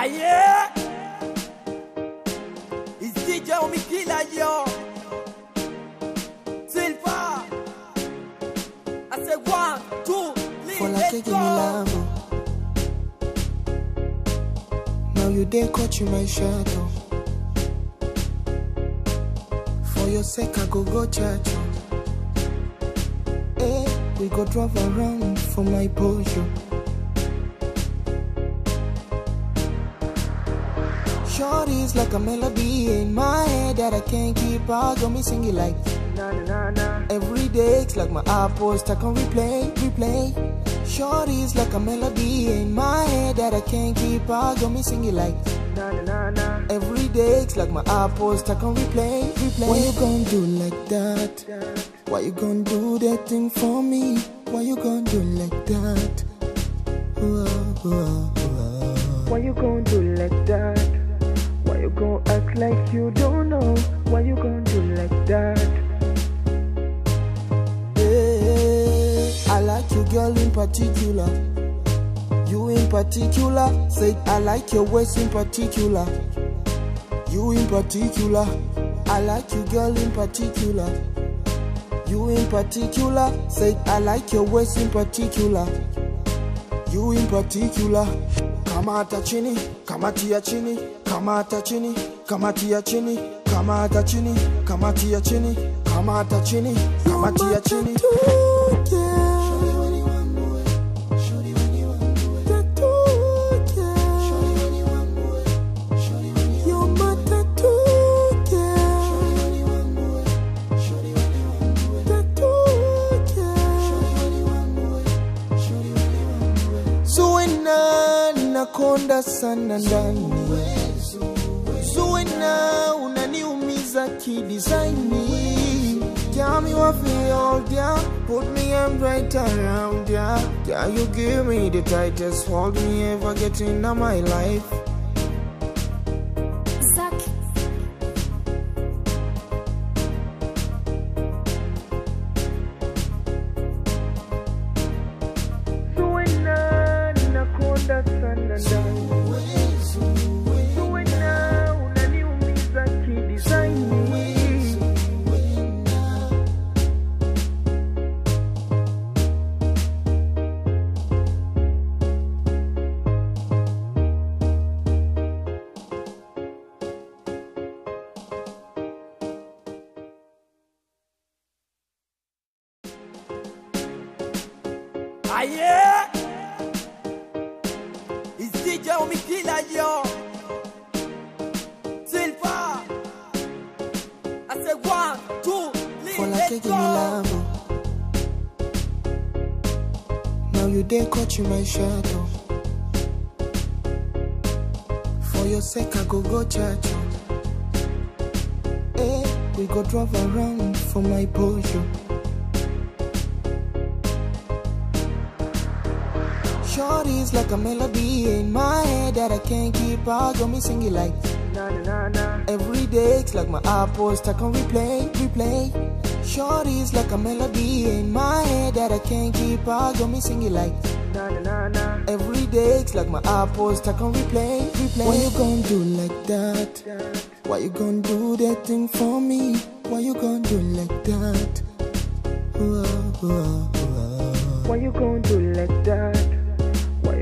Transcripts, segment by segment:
Aye! It's DJ Omikila, yo! Silva! I say one, two, three, For let's go! love. Now you dare cut you my shadow. Oh. For your sake, I go go church. oh. Hey, we go drive around for my Porsche. Shorty's like a melody in my head that I can't keep out. Got me singing like na na na. Every day it's like my apples stuck on replay, replay. Shorty's like a melody in my head that I can't keep out. Got me singing like na na na. Every day it's like my apples stuck on replay, replay. Why you gonna do like that? Why you gonna do that thing for me? Why you gonna do like that? Whoa, whoa, whoa. Why you gon' do like that? Particular. You in particular. Say I like your waist in particular. You in particular. I like you, girl, in particular. You in particular. Say I like your waist in particular. You in particular. Kamata chini, kamatia chini, kamata chini, kamatia chini, kamata chini, kamatia chini, kamata chini, kamatia chini. Zuena nakonda sana ndani. Zuena unaniumiza kidisaini. Tell me what feel yeah Put me arms right around ya. Yeah you give me the tightest hold me ever get into my life Aye! It's DJ Omikila, yo! Silva! I say one, two, three, let's go! Now you dare you my shadow. Oh. For your sake, I go go church. Hey, we go drive around for my Porsche. Shorty's like a melody in my head that I can't keep out. Got me singing like Na na na na. Every day it's like my apples stuck on replay, replay. Shorty's like a melody in my head that I can't keep out. Got me singing like Na na na na. every day it's like my apples stuck on replay, replay. Why you gonna do like that? Why you gonna do that thing for me? Why you gonna do like that? Whoa, whoa, whoa. Why you gon' do like that?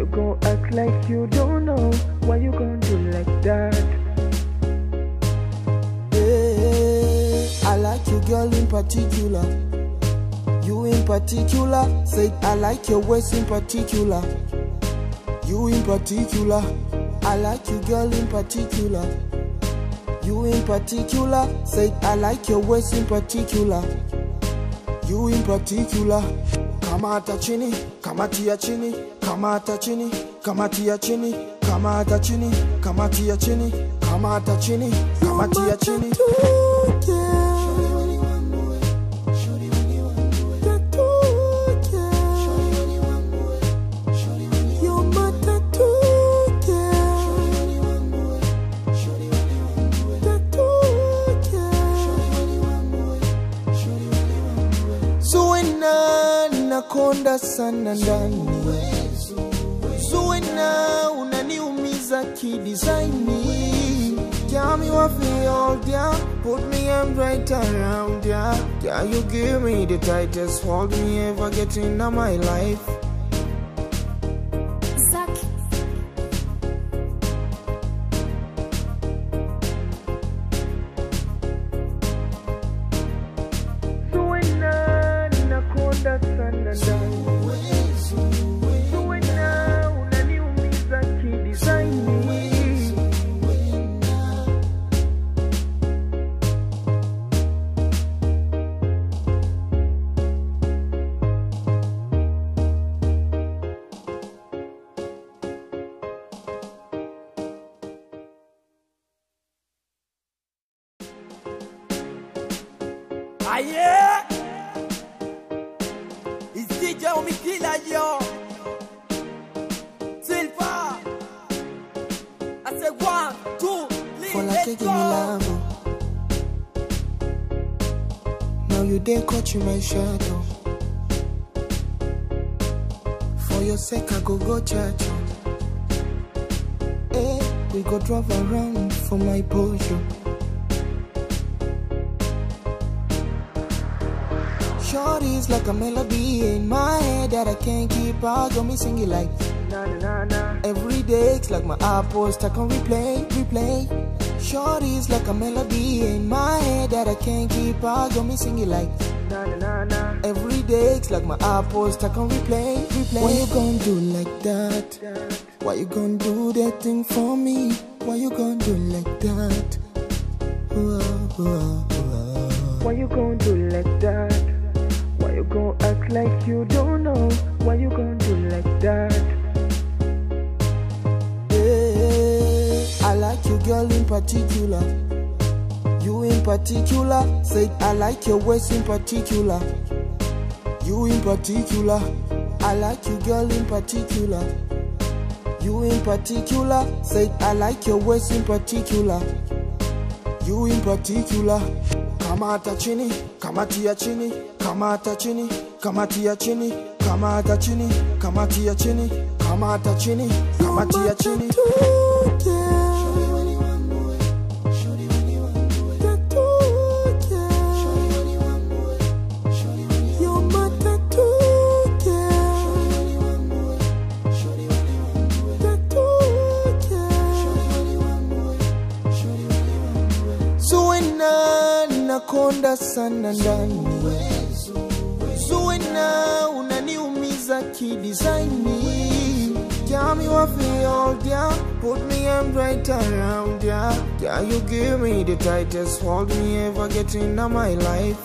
You gon' act like you don't know? Why you gon' do like that? Yeah, I like you, girl, in particular. You in particular. Say I like your waist in particular. You in particular. I like you, girl, in particular. You in particular. Say I like your waist in particular. You in particular. Kamata chini, kamatia chini, kamata chini, kamati ya chini, kamata chini, kamati ya chini, kamata chini, kamati ya chini. Zuena nakonda sana ndani Zuena unaniumiza he design me. Yeah, want feel all yeah. Put me arms right around yeah. Yeah, you give me the tightest hold me ever get in my life. Aye! It's DJ Omikila, yo! Silva! I say one, two, three, let's go! Now you dare you my shadow. Oh. For your sake, I go go church. oh. Hey, we go drive around for my Porsche. Shorty's like a melody in my head that I can't keep out. Got me singing like Na na na na. Every day it's like my iPod stuck on replay, replay. Shorty's like a melody in my head that I can't keep out. Got me singing like Na na na na. every day it's like my iPod stuck on replay, replay. Why you gonna do like that? Why you gonna do that thing for me? Why you gonna do like that? Whoa, whoa, whoa. Why you gon' do like that? Gon' act like you don't know? Why you gon' do like that? Hey, I like you, girl, in particular. You in particular. Said I like your waist in particular. You in particular. I like you, girl, in particular. You in particular. Said I like your waist in particular. You in particular. Kamata chini, kamatia chini, kamata chini, kamatia chini, kamata chini, kamatia chini, kamata chini, kamatia chini. Sana ndani. Zuena unaniumiza kidesigni. Yeah, me yeah Put me arms right around yeah Yeah, you give me the tightest hold me ever get in my life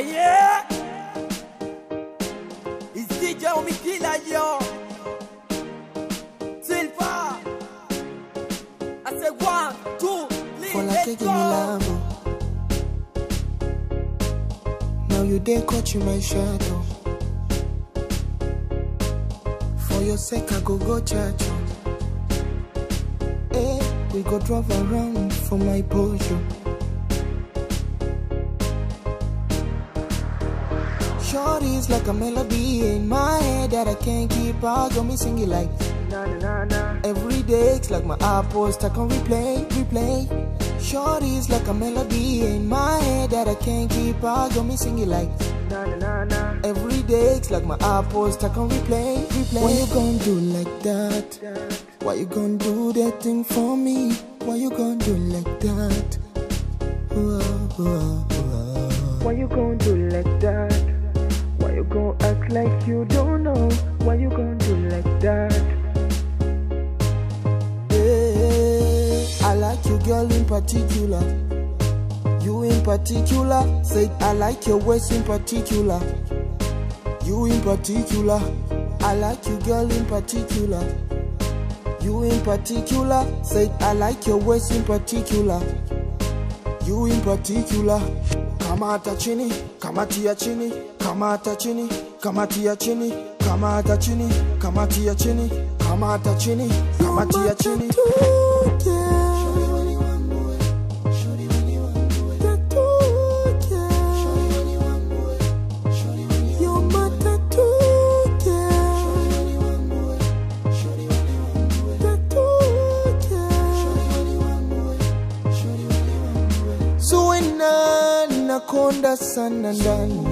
Aye! It's DJ Omikila, yo! Silva! I say one, two, three, For like let's go! Now you dare you my shadow. For your sake, I go go church. Hey, we go drive around for my Porsche. Shorty's like a melody in my head that I can't keep out. Got me singing like Na na na na. Every day it's like my iPod stuck on replay, replay. Shorty's like a melody in my head that I can't keep out. Got me singing like Na na na na. every day it's like my iPod stuck on replay, replay. Why you gonna do like that? Why you gonna do that thing for me? Why you gonna do like that? Whoa, whoa, whoa. Why you gon' do like that? You gon' act like you don't know? Why you gon' do like that? Hey, I like you, girl, in particular. You in particular, said I like your waist in particular. You in particular, I like you girl in particular. You in particular, said I like your waist in particular. You in particular, kamata chini, kamatia chini, kamata chini, kamatia chini, kamata chini, kamatia chini, kamata chini, kamatia chini. You're my tattoo, girl. Zuena nakonda sana ndani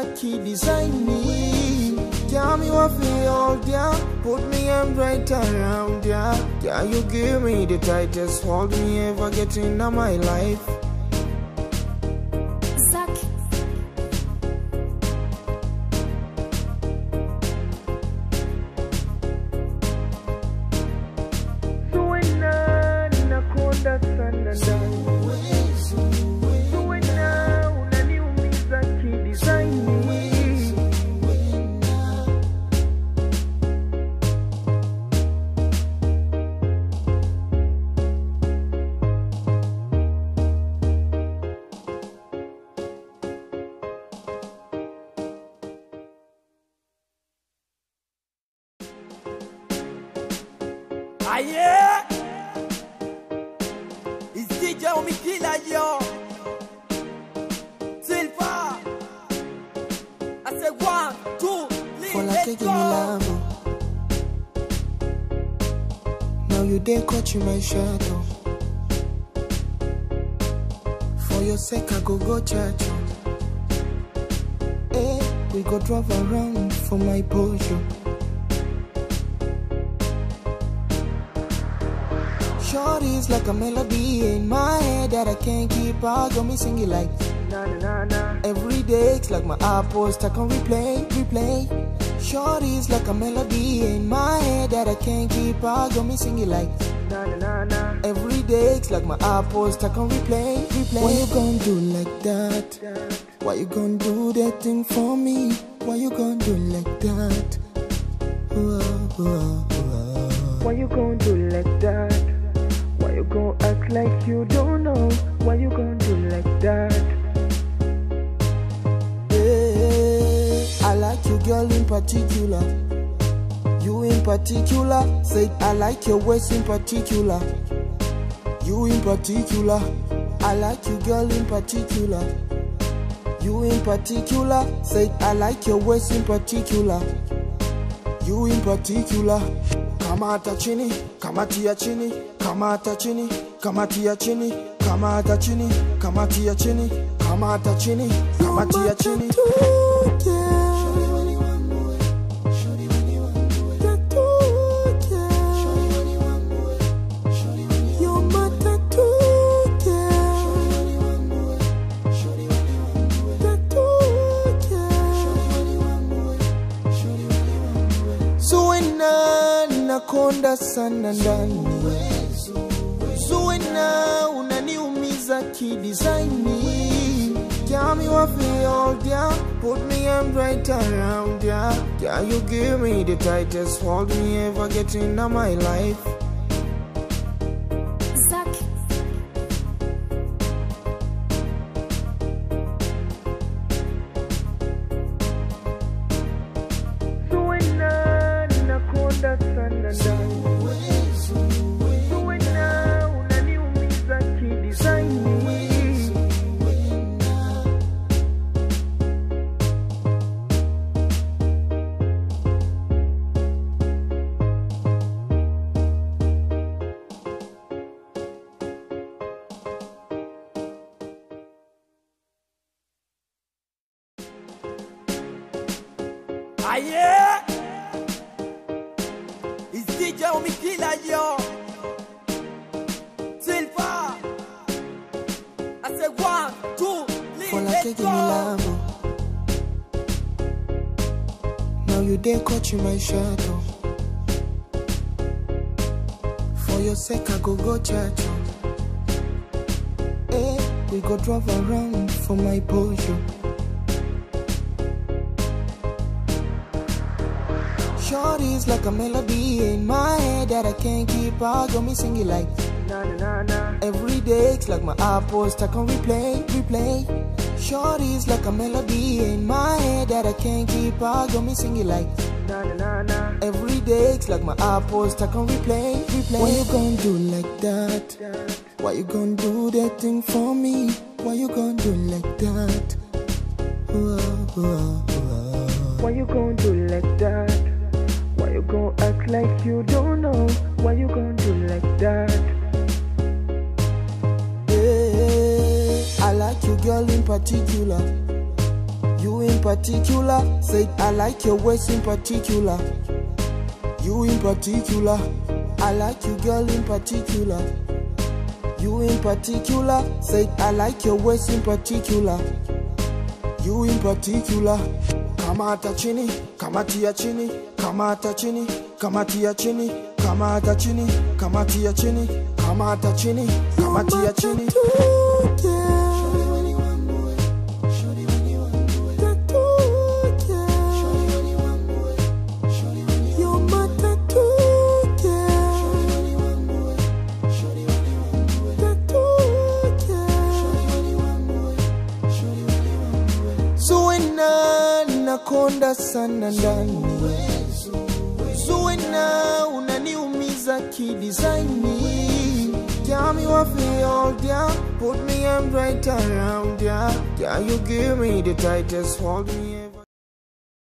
unaniumiza kidesigni Tell me what feel down Put me arms right around ya. Yeah, you give me the tightest hold me ever get into my life Aye! DJ Omikila, yo! Silva! I say one, two, three, For like let's go! Lambo Now you dare you my shadow For your sake I go go church oh. Eh, we go drive around for my Porsche Shorty's like a melody in my head that I can't keep out. Got me singing like Na na na na every day. It's like my iPod stuck on replay, replay. Shorty's like a melody in my head that I can't keep out. Got me singing like na na na na every day. It's like my iPod stuck on replay, replay. Why you gonna do like that? Why you gonna do that thing for me? Why you gonna do like that? Whoa, whoa, whoa. Why you gon' do like that? Like you don't know? Why you gon' do like that? Yeah, I like you, girl, in particular. You in particular, said I like your waist in particular. You in particular, I like you, girl, in particular. You in particular, said I like your waist in particular. You in particular, kamata chini, kamatia chini, kamata chini, kamatia chini, kamata chini, kamatia chini, kamata chini, kamatia chini. You're my tattoo, girl. Zuena nakonda sana ndani Zuena unaniumiza kidesigni Tell me what feel down Put me arms right around ya. Yeah, you give me the tightest hold me ever get into my life say one, two, three, For like let's me go! Lambo Now you dare you my shadow oh. For your sake, I go go church. Hey, we go drive around for my Porsche. Oh. Shorty's like a melody in my head that I can't keep out. Got me singing like Na na na na. every day. It's like my iPod stuck on replay, replay. Shorty's like a melody in my head that I can't keep out. Got me singing like Na na na na. every day. It's like my iPod stuck on replay, replay. Why you gonna do like that? Why you gonna do that thing for me? Why you gonna do like that? Whoa, whoa, whoa. Why you gon' do like that? Why you gon' act like you don't know? Why you gon' do like that? Like you, girl, in particular. You in particular. Say I like your waist in particular. You in particular. I like you, girl, in particular. You in particular. Say I like your waist in particular. You in particular. Kamata chini, kamatia chini, kamata chini, kamatia chini, kamata chini, kamatia chini, kamata chini, kamatia chini. Zuena nakonda sana ndani Zuena unaniumiza kidisaini Tell me what feel down. Put me arms right around ya. Can you give me the tightest hold me